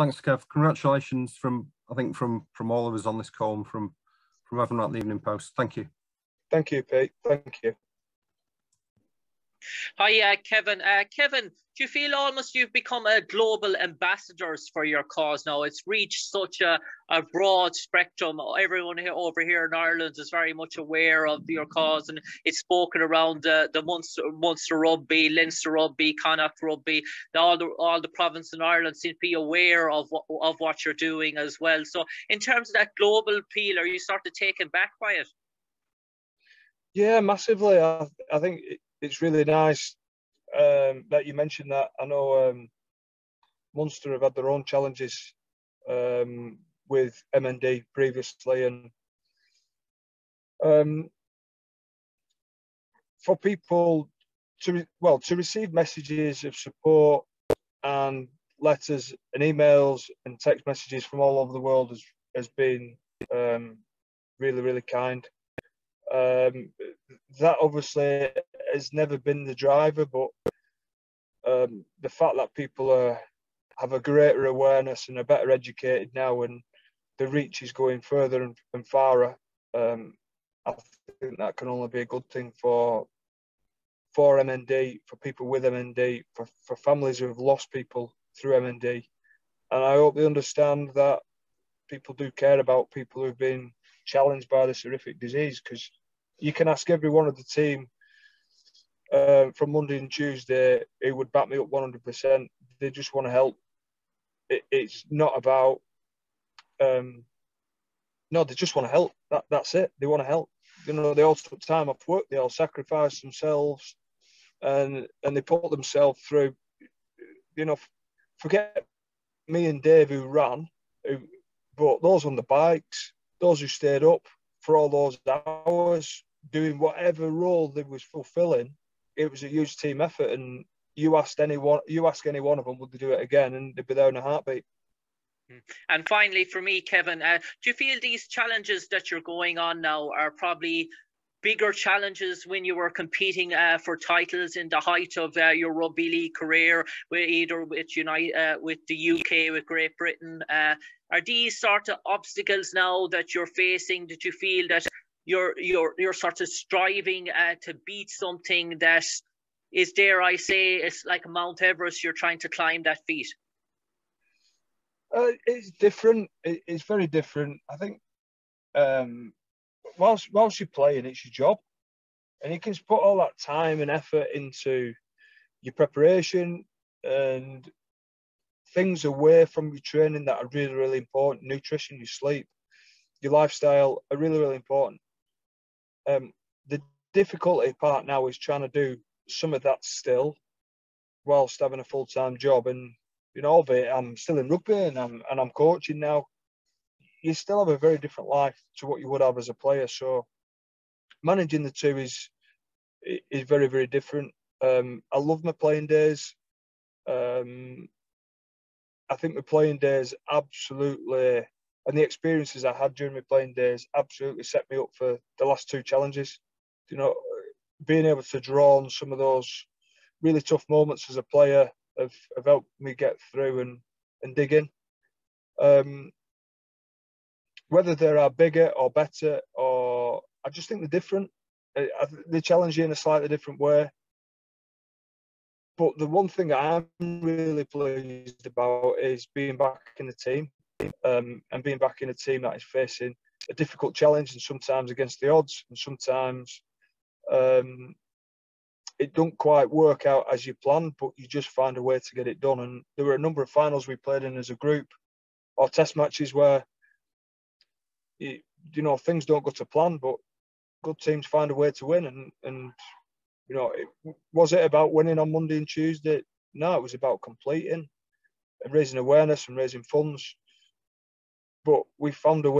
Thanks, Kev. Congratulations from I think from from all of us on this call and from from everyone at the Evening Post. Thank you. Thank you, Pete. Thank you. Hi, uh, Kevin. Uh, Kevin, you feel almost you've become a global ambassadors for your cause now? It's reached such a, a broad spectrum. Everyone here, over here in Ireland is very much aware of your cause, and it's spoken around the, the Munster, Munster Rugby, Leinster Rugby, Connacht Rugby. All the all the province in Ireland seem to be aware of what, of what you're doing as well. So, in terms of that global appeal, are you sort of taken back by it? Yeah, massively. I, I think it's really nice um, that you mentioned that. I know um, Munster have had their own challenges um, with MND previously, and um, for people to well to receive messages of support and letters and emails and text messages from all over the world has has been um, really really kind. Um, that obviously has never been the driver, but um, the fact that people are, have a greater awareness and are better educated now, and the reach is going further and, and farther, um, I think that can only be a good thing for for MND, for people with MND, for, for families who have lost people through MND. And I hope they understand that people do care about people who've been challenged by this horrific disease because you can ask every one of the team uh, from Monday and Tuesday who would back me up 100%. They just want to help. It, it's not about, um, no, they just want to help. That, that's it. They want to help. You know, they all took time off work. They all sacrificed themselves, and and they put themselves through. You know, forget me and Dave who ran, who, but those on the bikes, those who stayed up for all those hours, doing whatever role they was fulfilling, it was a huge team effort. And you asked anyone, you ask any one of them, would they do it again? And they'd be there in a heartbeat. Hmm. And finally, for me, Kevin, uh, do you feel these challenges that you're going on now are probably bigger challenges when you were competing uh, for titles in the height of uh, your rugby league career, with either with United, uh, with the UK, with Great Britain? Uh, are these sort of obstacles now that you're facing? That you feel that you're you're you're sort of striving uh, to beat something that is dare I say it's like Mount Everest. You're trying to climb that feat. Uh, it's different. it's very different. I think um, whilst whilst you're playing, it's your job, and you can put all that time and effort into your preparation and things away from your training that are really really important. Nutrition, your sleep, your lifestyle are really really important. Um, the difficulty part now is trying to do some of that still, whilst having a full time job. And you know, albeit I'm still in rugby and I'm and I'm coaching now. You still have a very different life to what you would have as a player. So managing the two is is very very different. Um, I love my playing days. Um, I think my playing days absolutely and the experiences I had during my playing days absolutely set me up for the last two challenges. You know, being able to draw on some of those really tough moments as a player have, have helped me get through and, and dig in. Um, whether they are bigger or better, or I just think they're different. They challenge you in a slightly different way. But the one thing I'm really pleased about is being back in the team um, and being back in a team that is facing a difficult challenge and sometimes against the odds and sometimes um, it don't quite work out as you planned, but you just find a way to get it done. And there were a number of finals we played in as a group or test matches where you, you know things don't go to plan, but good teams find a way to win. And and you know, it, was it about winning on Monday and Tuesday? No, it was about completing and raising awareness and raising funds but we found a way